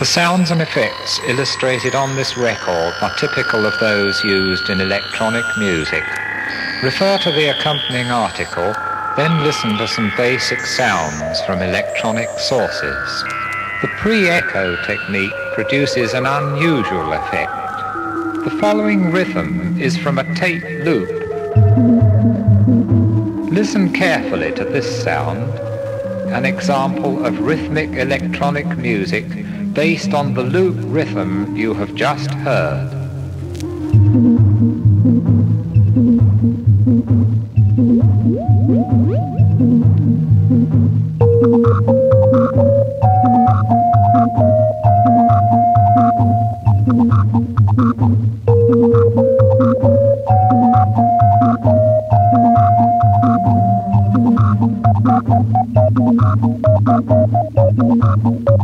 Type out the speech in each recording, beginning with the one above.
The sounds and effects illustrated on this record are typical of those used in electronic music. Refer to the accompanying article, then listen to some basic sounds from electronic sources. The pre-echo technique produces an unusual effect. The following rhythm is from a tape loop. Listen carefully to this sound, an example of rhythmic electronic music based on the loop rhythm you have just heard.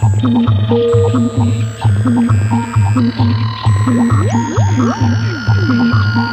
Thank you.